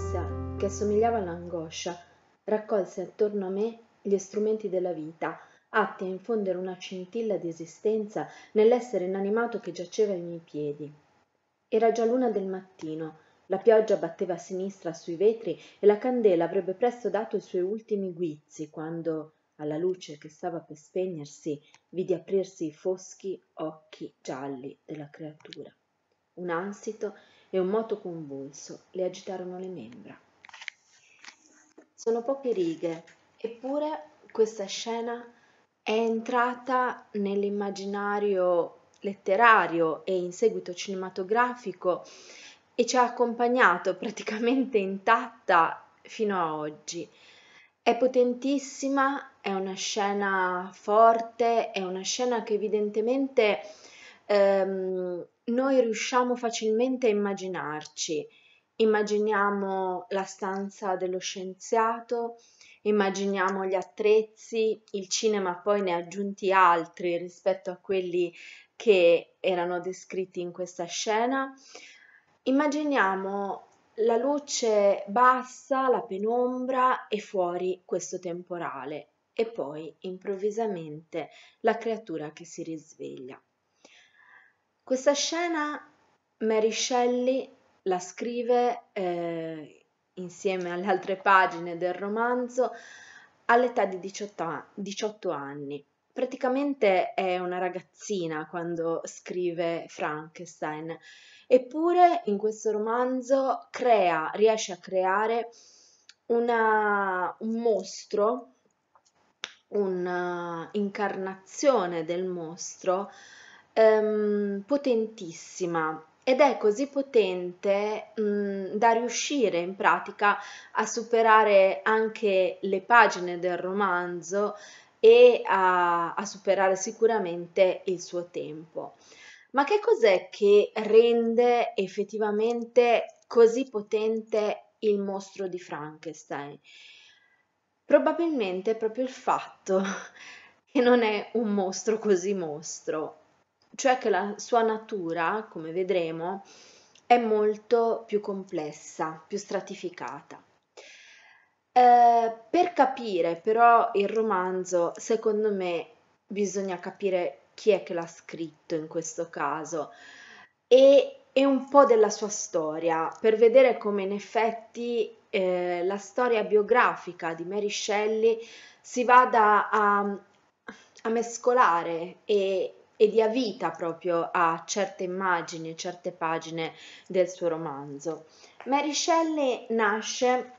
l'ansia, che assomigliava all'angoscia, raccolse attorno a me gli strumenti della vita, atti a infondere una scintilla di esistenza nell'essere inanimato che giaceva ai miei piedi. Era già l'una del mattino, la pioggia batteva a sinistra sui vetri e la candela avrebbe presto dato i suoi ultimi guizzi quando, alla luce che stava per spegnersi, vidi aprirsi i foschi occhi gialli della creatura. Un ansito e un moto convulso le agitarono le membra. Sono poche righe, eppure questa scena è entrata nell'immaginario letterario e in seguito cinematografico e ci ha accompagnato praticamente intatta fino a oggi. È potentissima, è una scena forte, è una scena che evidentemente ehm, noi riusciamo facilmente a immaginarci. Immaginiamo la stanza dello scienziato, immaginiamo gli attrezzi, il cinema poi ne ha aggiunti altri rispetto a quelli che erano descritti in questa scena. Immaginiamo la luce bassa, la penombra e fuori questo temporale e poi improvvisamente la creatura che si risveglia. Questa scena Mary Shelley la scrive eh, insieme alle altre pagine del romanzo all'età di 18, 18 anni. Praticamente è una ragazzina quando scrive Frankenstein, eppure in questo romanzo crea, riesce a creare una, un mostro, un'incarnazione del mostro ehm, potentissima ed è così potente mh, da riuscire in pratica a superare anche le pagine del romanzo e a, a superare sicuramente il suo tempo. Ma che cos'è che rende effettivamente così potente il mostro di Frankenstein? Probabilmente proprio il fatto che non è un mostro così mostro, cioè che la sua natura, come vedremo, è molto più complessa, più stratificata. Eh, per capire però il romanzo, secondo me, bisogna capire chi è che l'ha scritto in questo caso e, e un po' della sua storia, per vedere come in effetti eh, la storia biografica di Mary Shelley si vada a, a mescolare e, e dia vita proprio a certe immagini, certe pagine del suo romanzo. Mary Shelley nasce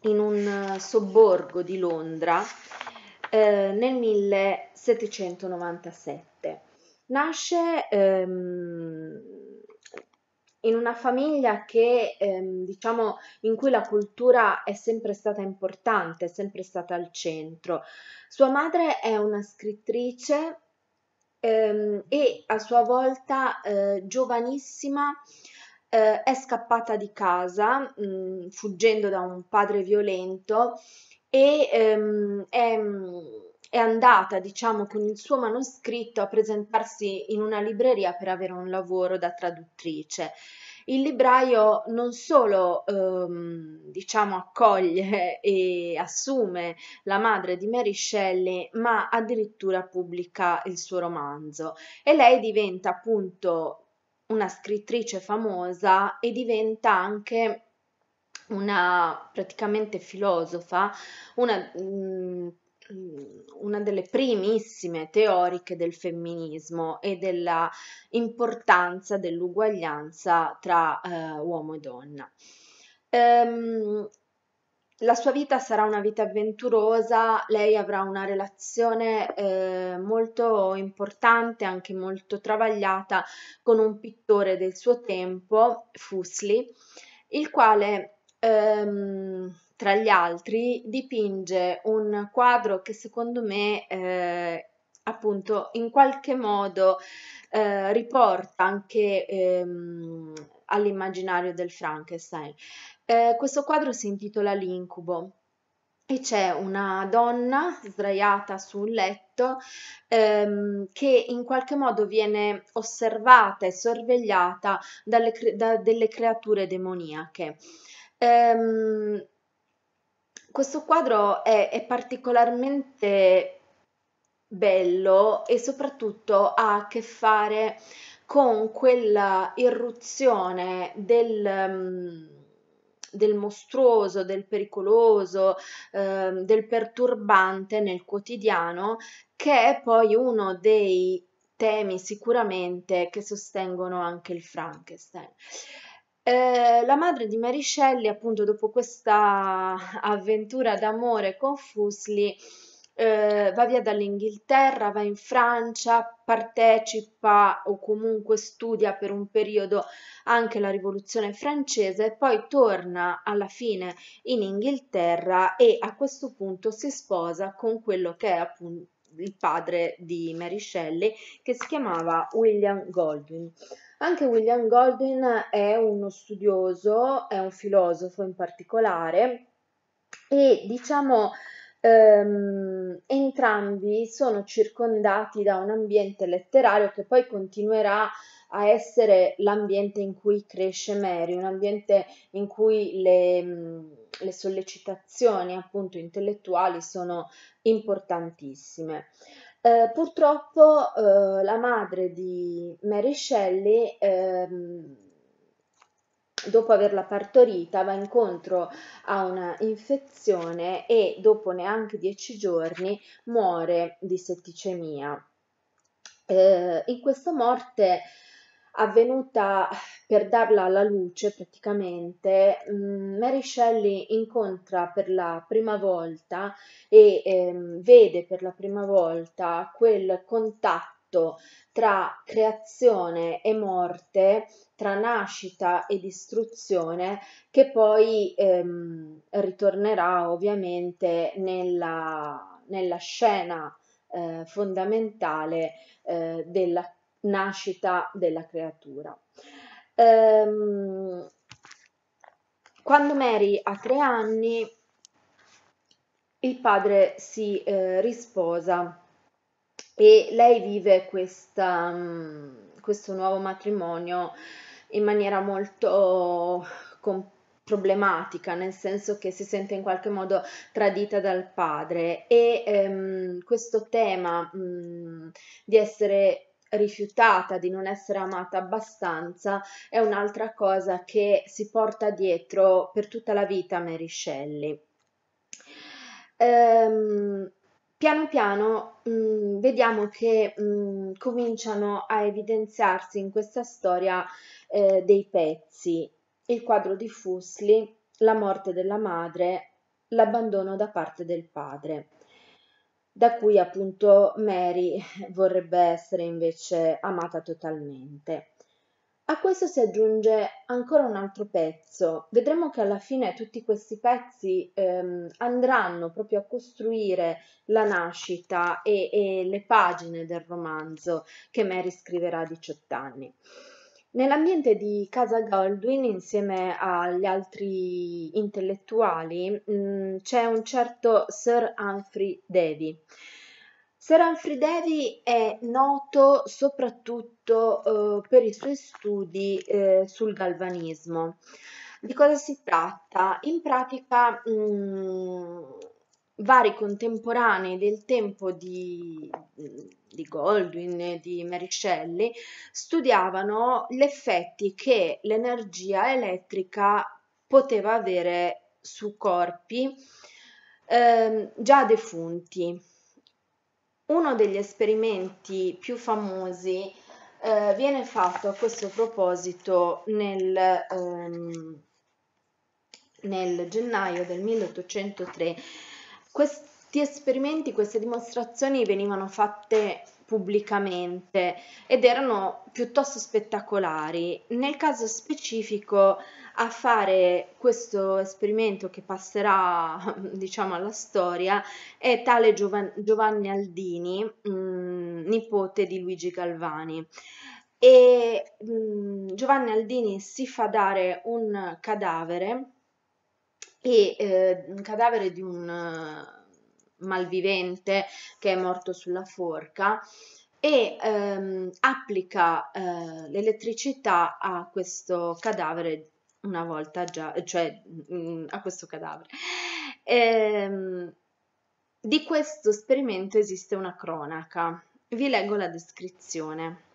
in un sobborgo di Londra eh, nel 1797. Nasce ehm, in una famiglia che, ehm, diciamo, in cui la cultura è sempre stata importante, è sempre stata al centro. Sua madre è una scrittrice ehm, e a sua volta eh, giovanissima eh, è scappata di casa mh, mm, fuggendo da un padre violento e ehm, è, è andata, diciamo, con il suo manoscritto a presentarsi in una libreria per avere un lavoro da traduttrice il libraio non solo ehm, diciamo accoglie e assume la madre di Mary Shelley, ma addirittura pubblica il suo romanzo. E lei diventa appunto una scrittrice famosa e diventa anche una praticamente filosofa, una mh, mm, una delle primissime teoriche del femminismo e della importanza dell'uguaglianza tra eh, uomo e donna. Ehm, la sua vita sarà una vita avventurosa, lei avrà una relazione eh, molto importante, anche molto travagliata, con un pittore del suo tempo, Fusli, il quale ehm, tra gli altri, dipinge un quadro che secondo me eh, appunto in qualche modo eh, riporta anche ehm, all'immaginario del Frankenstein. Eh, questo quadro si intitola L'incubo e c'è una donna sdraiata sul letto ehm, che in qualche modo viene osservata e sorvegliata dalle, da delle creature demoniache. Ehm, questo quadro è, è particolarmente bello e soprattutto ha a che fare con quella irruzione del, um, del mostruoso, del pericoloso, eh, del perturbante nel quotidiano, che è poi uno dei temi sicuramente che sostengono anche il Frankenstein. Eh, la madre di Mary Shelley, appunto, dopo questa avventura d'amore con Fusli, eh, va via dall'Inghilterra, va in Francia, partecipa o comunque studia per un periodo anche la rivoluzione francese e poi torna alla fine in Inghilterra e a questo punto si sposa con quello che è appunto il padre di Mary Shelley che si chiamava William Goldwyn. Anche William Goldwyn è uno studioso, è un filosofo in particolare e diciamo ehm, entrambi sono circondati da un ambiente letterario che poi continuerà a essere l'ambiente in cui cresce Mary, un ambiente in cui le, le sollecitazioni appunto intellettuali sono importantissime. Eh, purtroppo eh, la madre di Mary Shelley, ehm, dopo averla partorita, va incontro a una infezione e dopo neanche dieci giorni muore di setticemia. Eh, in questa morte avvenuta per darla alla luce praticamente, mm, Mary Shelley incontra per la prima volta e ehm, vede per la prima volta quel contatto tra creazione e morte, tra nascita e distruzione, che poi ehm, ritornerà ovviamente nella, nella scena eh, fondamentale eh, della nascita della creatura. Ehm, quando Mary ha tre anni, il padre si eh, risposa e lei vive questa, um, questo nuovo matrimonio in maniera molto com- problematica, nel senso che si sente in qualche modo tradita dal padre e ehm, questo tema mh, mm, di essere rifiutata, di non essere amata abbastanza, è un'altra cosa che si porta dietro per tutta la vita Mary Shelley. Ehm, piano piano mh, mm, vediamo che mh, mm, cominciano a evidenziarsi in questa storia eh, dei pezzi, il quadro di Fusli, la morte della madre, l'abbandono da parte del padre da cui appunto Mary vorrebbe essere invece amata totalmente. A questo si aggiunge ancora un altro pezzo. Vedremo che alla fine tutti questi pezzi ehm, andranno proprio a costruire la nascita e, e le pagine del romanzo che Mary scriverà a 18 anni. Nell'ambiente di casa Goldwyn, insieme agli altri intellettuali, mh, mm, c'è un certo Sir Humphrey Davy. Sir Humphrey Davy è noto soprattutto eh, per i suoi studi eh, sul galvanismo. Di cosa si tratta? In pratica mh, mm, vari contemporanei del tempo di, di Goldwyn e di Mary Shelley studiavano gli effetti che l'energia elettrica poteva avere su corpi eh, già defunti. Uno degli esperimenti più famosi eh, viene fatto a questo proposito nel, ehm, nel gennaio del 1803 questi esperimenti, queste dimostrazioni venivano fatte pubblicamente ed erano piuttosto spettacolari. Nel caso specifico a fare questo esperimento che passerà diciamo alla storia è tale Giovan- Giovanni Aldini, mh, mm, nipote di Luigi Galvani. E mh, mm, Giovanni Aldini si fa dare un cadavere e eh, un cadavere di un malvivente che è morto sulla forca e ehm, applica eh, l'elettricità a questo cadavere una volta già, cioè mh, mm, a questo cadavere. Ehm, di questo esperimento esiste una cronaca. Vi leggo la descrizione.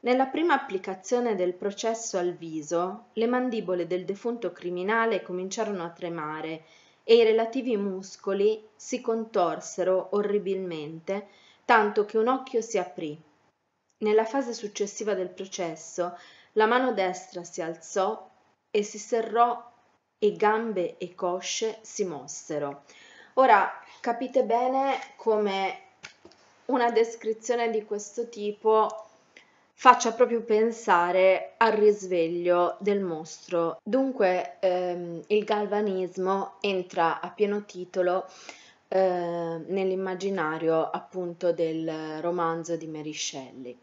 Nella prima applicazione del processo al viso, le mandibole del defunto criminale cominciarono a tremare e i relativi muscoli si contorsero orribilmente, tanto che un occhio si aprì. Nella fase successiva del processo, la mano destra si alzò e si serrò e gambe e cosce si mossero. Ora capite bene come una descrizione di questo tipo faccia proprio pensare al risveglio del mostro. Dunque ehm, il galvanismo entra a pieno titolo eh, nell'immaginario appunto del romanzo di Mary Shelley.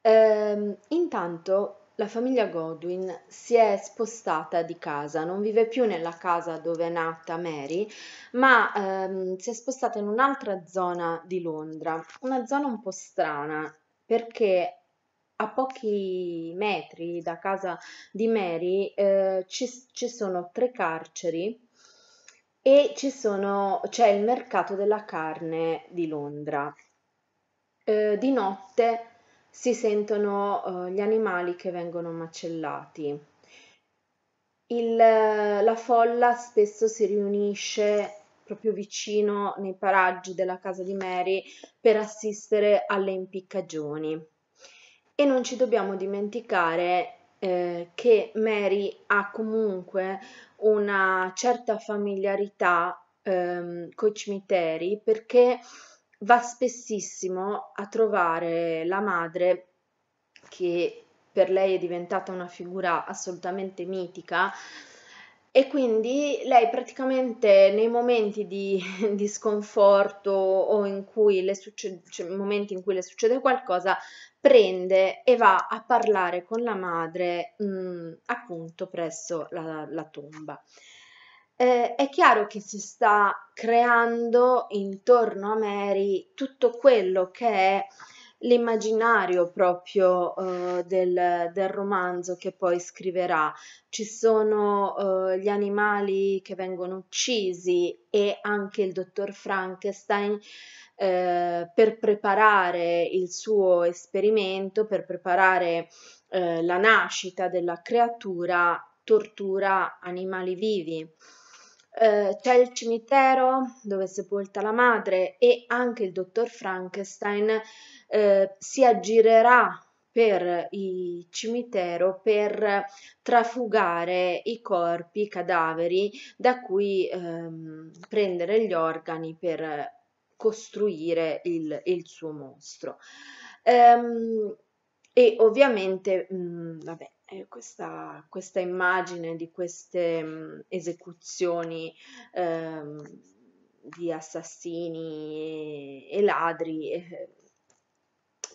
Eh, intanto la famiglia Godwin si è spostata di casa, non vive più nella casa dove è nata Mary, ma ehm, si è spostata in un'altra zona di Londra, una zona un po' strana perché a pochi metri da casa di Mary eh, ci, ci, sono tre carceri e sono, c'è il mercato della carne di Londra. Eh, di notte si sentono eh, gli animali che vengono macellati. Il, la folla spesso si riunisce proprio vicino nei paraggi della casa di Mary per assistere alle impiccagioni. E non ci dobbiamo dimenticare eh, che Mary ha comunque una certa familiarità ehm, coi cimiteri perché va spessissimo a trovare la madre che per lei è diventata una figura assolutamente mitica e quindi lei praticamente nei momenti di, di sconforto o in cui le succede, cioè, momenti in cui le succede qualcosa, prende e va a parlare con la madre mh, mm, appunto presso la, la tomba. Eh, è chiaro che si sta creando intorno a Mary tutto quello che è l'immaginario proprio uh, del, del, romanzo che poi scriverà. Ci sono uh, gli animali che vengono uccisi e anche il dottor Frankenstein eh, per preparare il suo esperimento, per preparare eh, la nascita della creatura, tortura animali vivi. Eh, c'è il cimitero dove è sepolta la madre e anche il dottor Frankenstein eh, si aggirerà per il cimitero per trafugare i corpi, i cadaveri da cui ehm, prendere gli organi per costruire il, il suo mostro. Ehm, e ovviamente, mh, mm, vabbè, eh, questa, questa, immagine di queste mh, esecuzioni ehm, di assassini e, e ladri eh,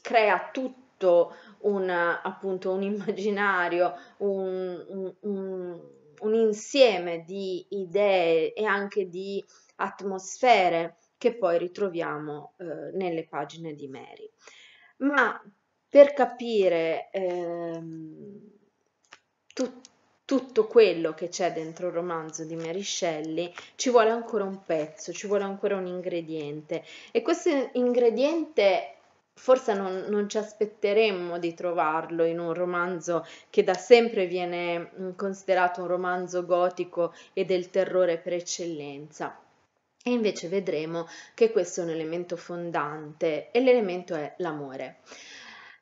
crea tutto un, appunto, un immaginario, un, un, un, un insieme di idee e anche di atmosfere che poi ritroviamo eh, nelle pagine di Mary. Ma per capire ehm, tu, tutto quello che c'è dentro il romanzo di Mary Shelley ci vuole ancora un pezzo, ci vuole ancora un ingrediente e questo ingrediente forse non, non, ci aspetteremmo di trovarlo in un romanzo che da sempre viene mm, considerato un romanzo gotico e del terrore per eccellenza. E invece vedremo che questo è un elemento fondante e l'elemento è l'amore.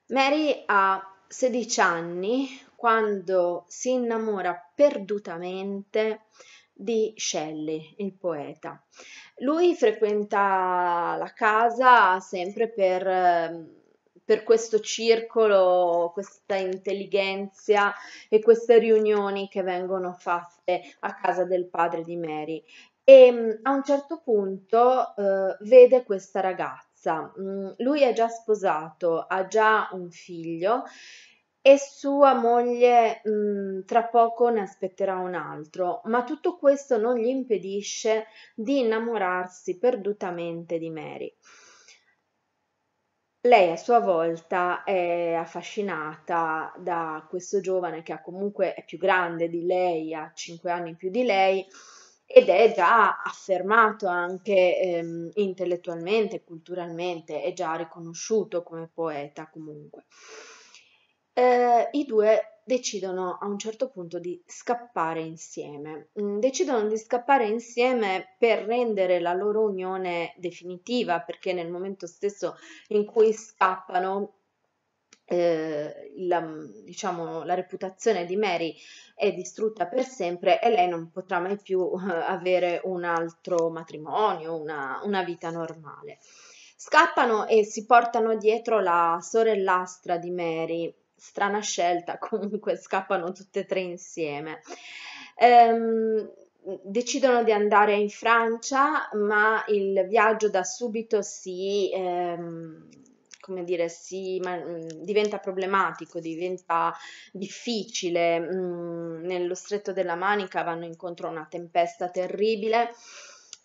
Mary ha 16 anni quando si innamora perdutamente di Shelley, il poeta. Lui frequenta la casa sempre per, per questo circolo, questa intelligenza e queste riunioni che vengono fatte a casa del padre di Mary e mm, a un certo punto eh, vede questa ragazza. Mm, lui è già sposato, ha già un figlio e sua moglie mh, tra poco ne aspetterà un altro, ma tutto questo non gli impedisce di innamorarsi perdutamente di Mary. lei a sua volta è affascinata da questo giovane che comunque è più grande di lei, ha 5 anni più di lei ed è già affermato anche ehm, intellettualmente, culturalmente, è già riconosciuto come poeta comunque. Eh, I due decidono a un certo punto di scappare insieme. Mm, decidono di scappare insieme per rendere la loro unione definitiva, perché nel momento stesso in cui scappano, eh, la, diciamo, la reputazione di Mary è distrutta per sempre e lei non potrà mai più eh, avere un altro matrimonio, una, una vita normale. Scappano e si portano dietro la sorellastra di Mary, strana scelta, comunque scappano tutte e tre insieme. Ehm, decidono di andare in Francia, ma il viaggio da subito si, ehm, come dire, si ma, diventa problematico, diventa difficile. Mm, nello stretto della Manica vanno incontro a una tempesta terribile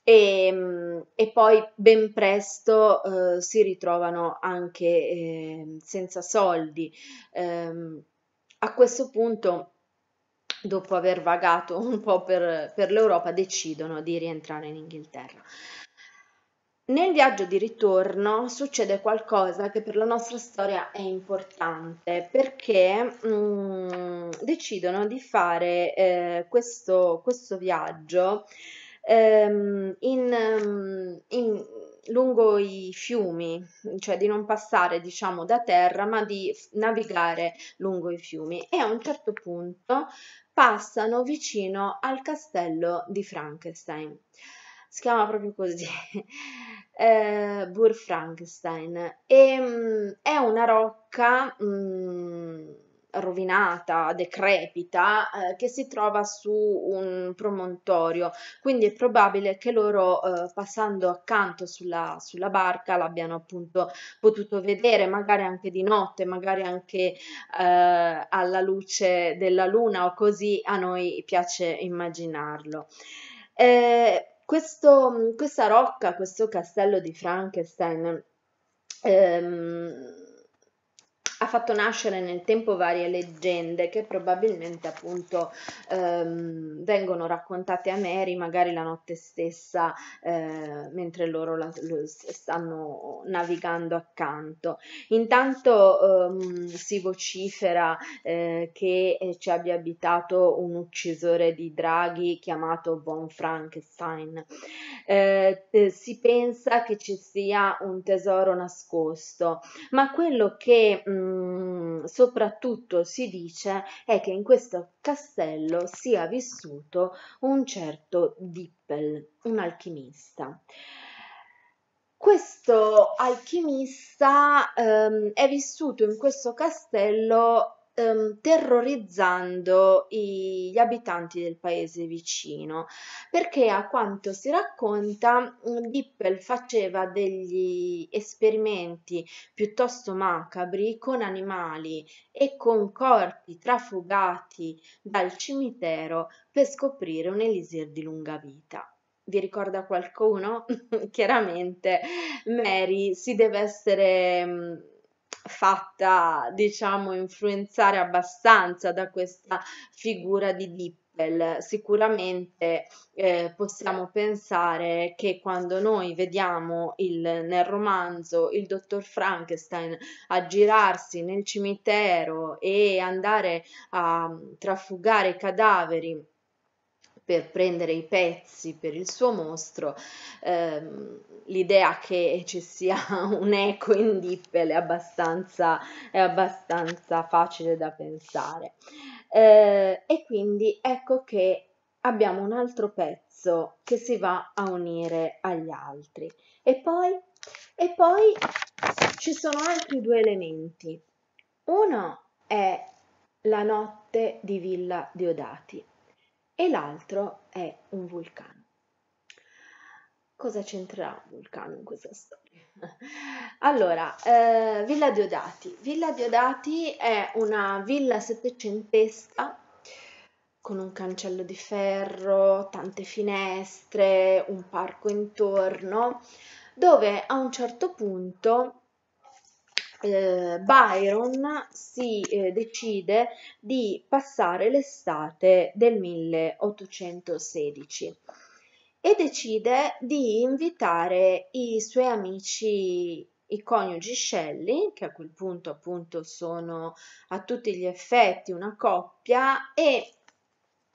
e, ehm, e poi ben presto eh, si ritrovano anche eh, senza soldi. Eh, a questo punto, dopo aver vagato un po' per, per l'Europa, decidono di rientrare in Inghilterra. Nel viaggio di ritorno succede qualcosa che per la nostra storia è importante perché mm, decidono di fare eh, questo, questo viaggio ehm, in, ehm, in, lungo i fiumi, cioè di non passare diciamo da terra ma di navigare lungo i fiumi e a un certo punto passano vicino al castello di Frankenstein. Si chiama proprio così, eh, Bur Frankenstein, e mh, è una rocca mh, mm, rovinata, decrepita, eh, che si trova su un promontorio. Quindi è probabile che loro, eh, passando accanto sulla, sulla barca, l'abbiano appunto potuto vedere, magari anche di notte, magari anche eh, alla luce della luna o così a noi piace immaginarlo. Eh, questo, questa rocca, questo castello di Frankenstein, ehm, ha fatto nascere nel tempo varie leggende che probabilmente appunto ehm, vengono raccontate a Mary magari la notte stessa eh, mentre loro la, lo, stanno navigando accanto. Intanto ehm, si vocifera eh, che eh, ci abbia abitato un uccisore di draghi chiamato Von Frankenstein. Eh, eh, si pensa che ci sia un tesoro nascosto, ma quello che mh, mm, soprattutto si dice è che in questo castello sia vissuto un certo Dippel, un alchimista. Questo alchimista ehm, è vissuto in questo castello ehm, terrorizzando i, gli abitanti del paese vicino, perché a quanto si racconta, Dippel faceva degli esperimenti piuttosto macabri con animali e con corpi trafugati dal cimitero per scoprire un elisir di lunga vita vi ricorda qualcuno? Chiaramente Mary si deve essere fatta, diciamo, influenzare abbastanza da questa figura di Dippel. Sicuramente eh, possiamo pensare che quando noi vediamo il, nel romanzo il dottor Frankenstein aggirarsi nel cimitero e andare a trafugare i cadaveri per prendere i pezzi per il suo mostro, ehm, l'idea che ci sia un eco in Dippel è abbastanza, è abbastanza facile da pensare. Eh, e quindi ecco che abbiamo un altro pezzo che si va a unire agli altri. E poi, e poi ci sono altri due elementi. Uno è la notte di Villa Diodati e l'altro è un vulcano. Cosa c'entrerà un vulcano in questa storia? Allora, eh, Villa Diodati. Villa Diodati è una villa settecentesca con un cancello di ferro, tante finestre, un parco intorno, dove a un certo punto eh, Byron si eh, decide di passare l'estate del 1816 e decide di invitare i suoi amici i coniugi Shelley, che a quel punto appunto sono a tutti gli effetti una coppia, e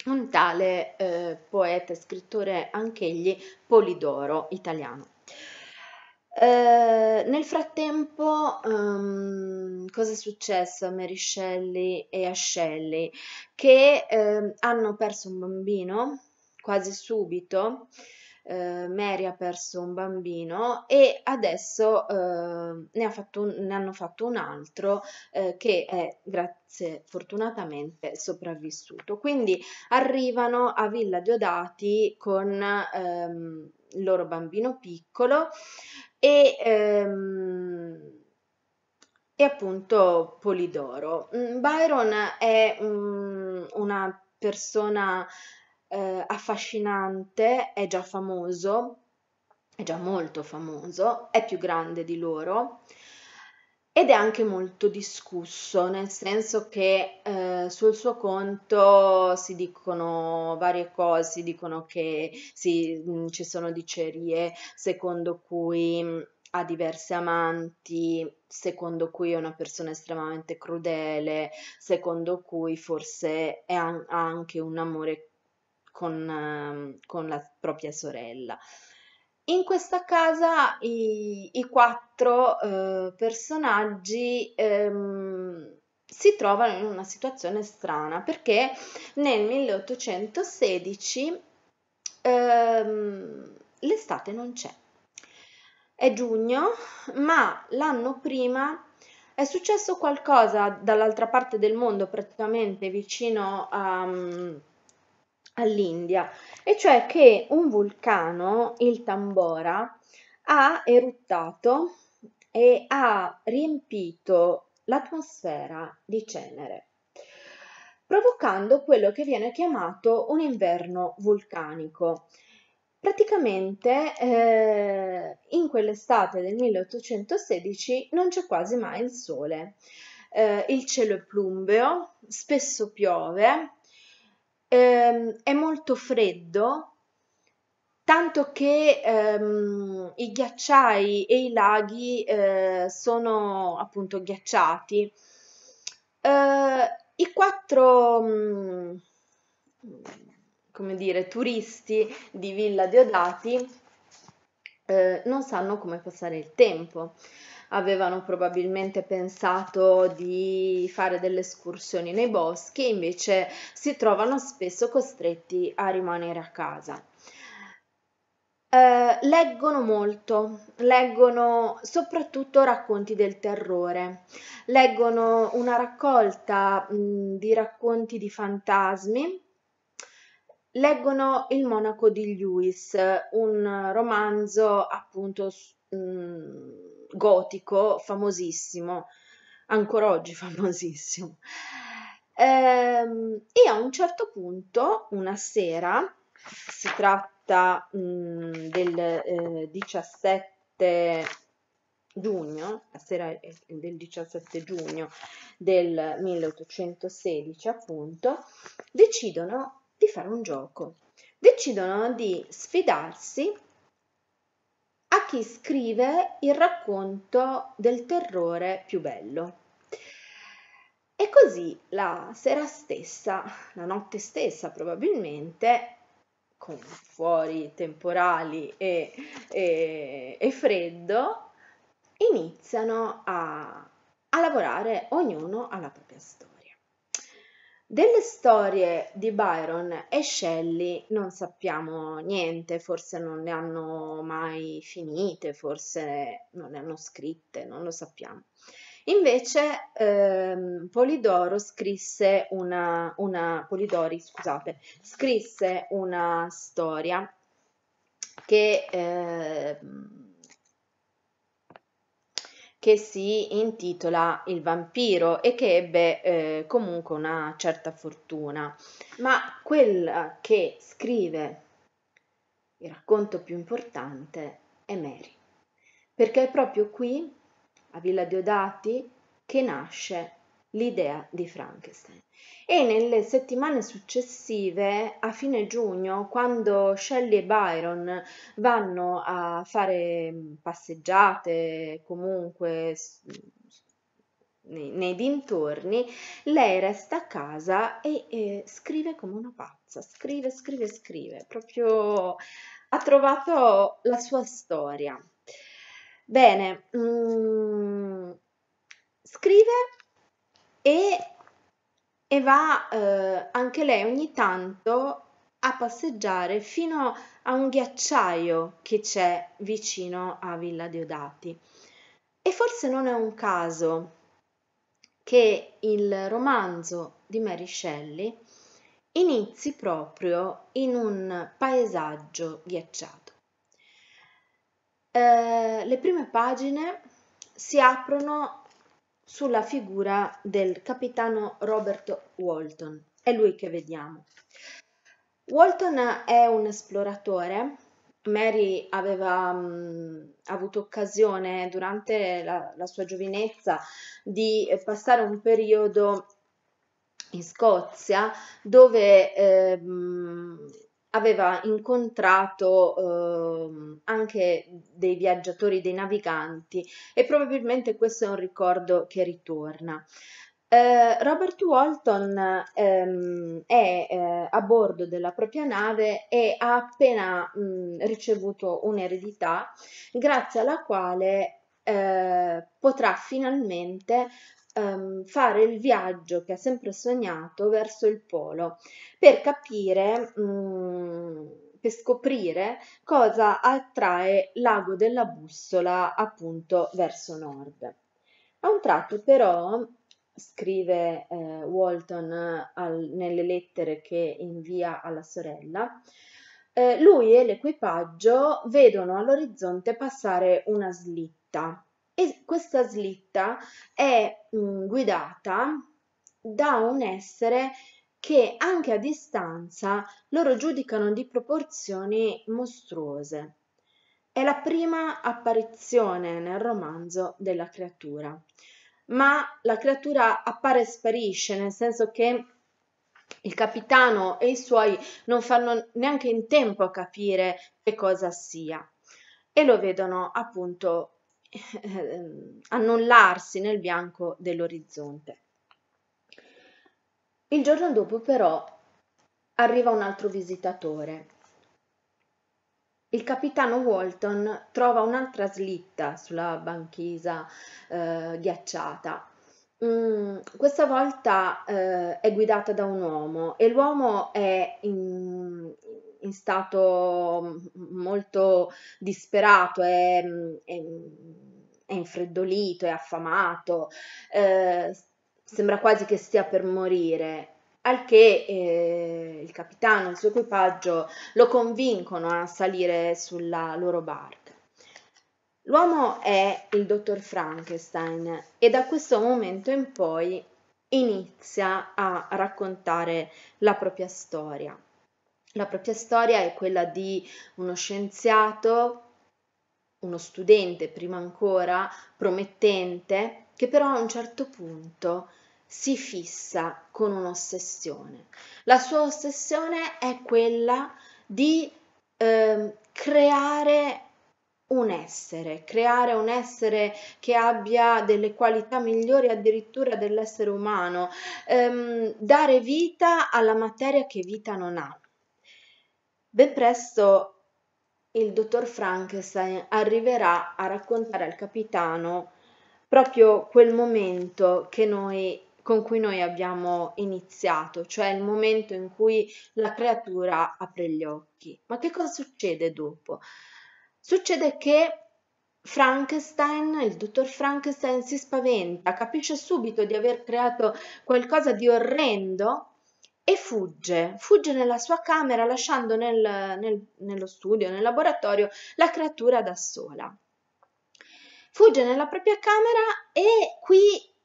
un tale eh, poeta e scrittore anch'egli Polidoro italiano. Eh, nel frattempo, um, cosa è successo a Mary Shelley e a Shelley? Che eh, hanno perso un bambino quasi subito eh, Mary ha perso un bambino e adesso eh, ne, ha un, ne, hanno fatto un altro eh, che è, grazie fortunatamente, sopravvissuto. Quindi arrivano a Villa Diodati con ehm, il loro bambino piccolo e, ehm, e appunto Polidoro. Mm, Byron è um, una persona eh, affascinante, è già famoso, è già molto famoso, è più grande di loro ed è anche molto discusso, nel senso che eh, sul suo conto si dicono varie cose, si dicono che sì, mh, mm, ci sono dicerie secondo cui mh, mm, ha diverse amanti, secondo cui è una persona estremamente crudele, secondo cui forse è, ha anche un amore con, ehm, con la propria sorella. In questa casa i, i quattro eh, personaggi ehm, si trovano in una situazione strana perché nel 1816 ehm, l'estate non c'è. È giugno, ma l'anno prima è successo qualcosa dall'altra parte del mondo, praticamente vicino a all'India, e cioè che un vulcano, il Tambora, ha eruttato e ha riempito l'atmosfera di cenere, provocando quello che viene chiamato un inverno vulcanico. Praticamente eh, in quell'estate del 1816 non c'è quasi mai il sole, eh, il cielo è plumbeo, spesso piove, ehm, è molto freddo, tanto che ehm, i ghiacciai e i laghi eh, sono appunto ghiacciati. Eh, I quattro, mm, come dire, turisti di Villa Diodati eh, non sanno come passare il tempo avevano probabilmente pensato di fare delle escursioni nei boschi, invece si trovano spesso costretti a rimanere a casa. Eh, leggono molto, leggono soprattutto racconti del terrore, leggono una raccolta mh, di racconti di fantasmi, leggono Il monaco di Lewis, un romanzo appunto mh, gotico famosissimo, ancora oggi famosissimo. Ehm, e a un certo punto, una sera, si tratta mh, mm, del eh, 17 giugno, la sera del 17 giugno del 1816 appunto, decidono di fare un gioco, decidono di sfidarsi chi scrive il racconto del terrore più bello. E così la sera stessa, la notte stessa probabilmente, con fuori temporali e, e, e freddo, iniziano a, a lavorare ognuno alla propria storia. Delle storie di Byron e Shelley non sappiamo niente, forse non le hanno mai finite, forse non le hanno scritte, non lo sappiamo. Invece ehm, Polidoro scrisse una, una Polidori, scusate, scrisse una storia che eh, che si intitola Il vampiro e che ebbe eh, comunque una certa fortuna. Ma quella che scrive il racconto più importante è Mary, perché è proprio qui a Villa Diodati che nasce l'idea di Frankenstein. E nelle settimane successive, a fine giugno, quando Shelley e Byron vanno a fare passeggiate comunque nei, nei dintorni, lei resta a casa e eh, scrive come una pazza, scrive, scrive, scrive, proprio ha trovato la sua storia. Bene, mm, scrive e, e va eh, anche lei ogni tanto a passeggiare fino a un ghiacciaio che c'è vicino a Villa Diodati. E forse non è un caso che il romanzo di Mary Shelley inizi proprio in un paesaggio ghiacciato. Eh, le prime pagine si aprono sulla figura del capitano Robert Walton, è lui che vediamo. Walton è un esploratore Mary aveva mh, avuto occasione durante la, la, sua giovinezza di passare un periodo in Scozia dove eh, aveva incontrato eh, anche dei viaggiatori, dei naviganti e probabilmente questo è un ricordo che ritorna. Eh, Robert Walton ehm, è eh, a bordo della propria nave e ha appena mh, ricevuto un'eredità grazie alla quale eh, potrà finalmente ehm, fare il viaggio che ha sempre sognato verso il polo per capire, mh, per scoprire cosa attrae l'ago della bussola appunto verso nord. A un tratto però scrive eh, Walton al, nelle lettere che invia alla sorella, eh, lui e l'equipaggio vedono all'orizzonte passare una slitta e questa slitta è mh, mm, guidata da un essere che anche a distanza loro giudicano di proporzioni mostruose. È la prima apparizione nel romanzo della creatura ma la creatura appare e sparisce, nel senso che il capitano e i suoi non fanno neanche in tempo a capire che cosa sia e lo vedono appunto eh, annullarsi nel bianco dell'orizzonte. Il giorno dopo però arriva un altro visitatore il capitano Walton trova un'altra slitta sulla banchisa eh, ghiacciata. Mm, questa volta eh, è guidata da un uomo e l'uomo è in, in stato molto disperato, è, è, è infreddolito, è affamato, eh, sembra quasi che stia per morire al che eh, il capitano e il suo equipaggio lo convincono a salire sulla loro barca. L'uomo è il dottor Frankenstein e da questo momento in poi inizia a raccontare la propria storia. La propria storia è quella di uno scienziato, uno studente prima ancora, promettente, che però a un certo punto si fissa con un'ossessione. La sua ossessione è quella di eh, creare un essere, creare un essere che abbia delle qualità migliori addirittura dell'essere umano, ehm, dare vita alla materia che vita non ha. Ben presto il dottor Frankenstein arriverà a raccontare al capitano proprio quel momento che noi con cui noi abbiamo iniziato, cioè il momento in cui la creatura apre gli occhi. Ma che cosa succede dopo? Succede che Frankenstein, il dottor Frankenstein si spaventa, capisce subito di aver creato qualcosa di orrendo e fugge, fugge nella sua camera lasciando nel, nel, nello studio, nel laboratorio, la creatura da sola. Fugge nella propria camera e qui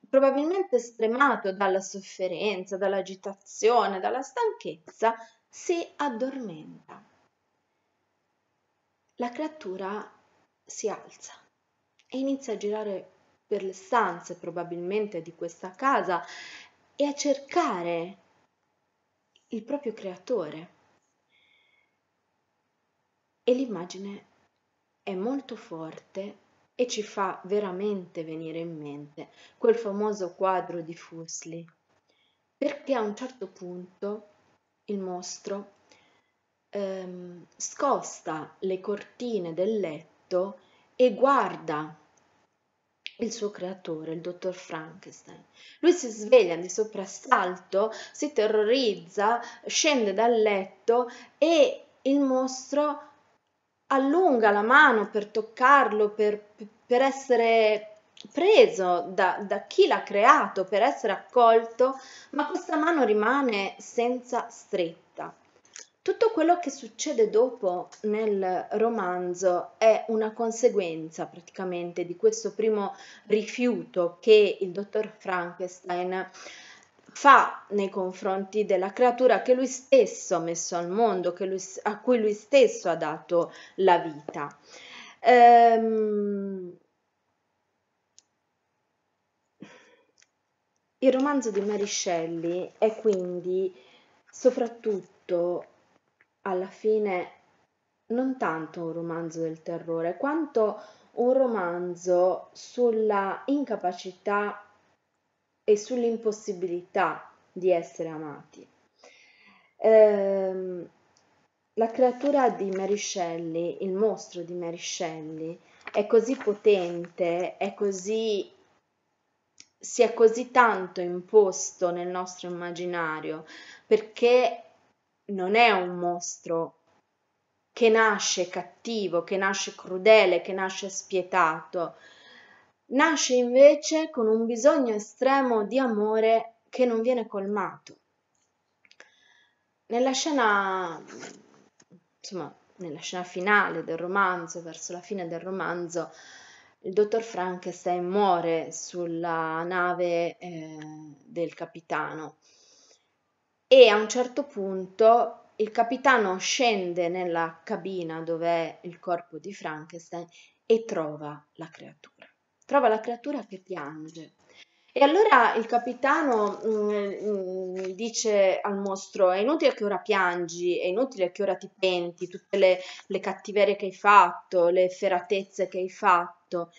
probabilmente stremato dalla sofferenza, dall'agitazione, dalla stanchezza, si addormenta. La creatura si alza e inizia a girare per le stanze probabilmente di questa casa e a cercare il proprio creatore. E l'immagine è molto forte e ci fa veramente venire in mente quel famoso quadro di Fusli, perché a un certo punto il mostro ehm, scosta le cortine del letto e guarda il suo creatore, il dottor Frankenstein. Lui si sveglia di soprassalto, si terrorizza, scende dal letto e il mostro allunga la mano per toccarlo, per, per essere preso da, da, chi l'ha creato, per essere accolto, ma questa mano rimane senza stretta. Tutto quello che succede dopo nel romanzo è una conseguenza praticamente di questo primo rifiuto che il dottor Frankenstein fa nei confronti della creatura che lui stesso ha messo al mondo, lui, a cui lui stesso ha dato la vita. Ehm, il romanzo di Mary Shelley è quindi soprattutto alla fine non tanto un romanzo del terrore, quanto un romanzo sulla incapacità e sull'impossibilità di essere amati. Ehm, la creatura di Mary Shelley, il mostro di Mary Shelley, è così potente, è così si è così tanto imposto nel nostro immaginario perché non è un mostro che nasce cattivo, che nasce crudele, che nasce spietato. Nasce invece con un bisogno estremo di amore che non viene colmato. Nella scena, insomma, nella scena finale del romanzo, verso la fine del romanzo, il dottor Frankenstein muore sulla nave eh, del capitano e a un certo punto il capitano scende nella cabina dove è il corpo di Frankenstein e trova la creatura. Trova la creatura che piange. E allora il capitano mm, mm, dice al mostro: È inutile che ora piangi, è inutile che ora ti penti, tutte le, le cattiverie che hai fatto, le efferatezze che hai fatto.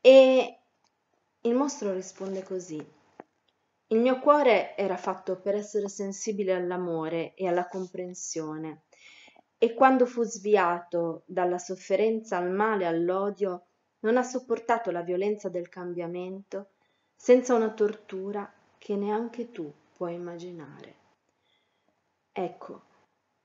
E il mostro risponde così: il mio cuore era fatto per essere sensibile all'amore e alla comprensione, e quando fu sviato dalla sofferenza al male all'odio, non ha sopportato la violenza del cambiamento senza una tortura che neanche tu puoi immaginare. Ecco,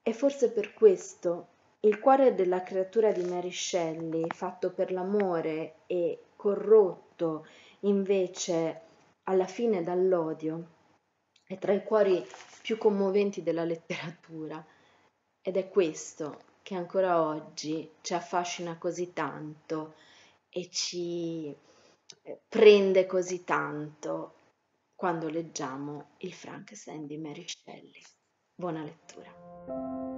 è forse per questo il cuore della creatura di Mary Shelley, fatto per l'amore e corrotto invece alla fine dall'odio, è tra i cuori più commoventi della letteratura ed è questo che ancora oggi ci affascina così tanto e ci eh, prende così tanto quando leggiamo il Frankenstein di Mary Shelley. Buona lettura.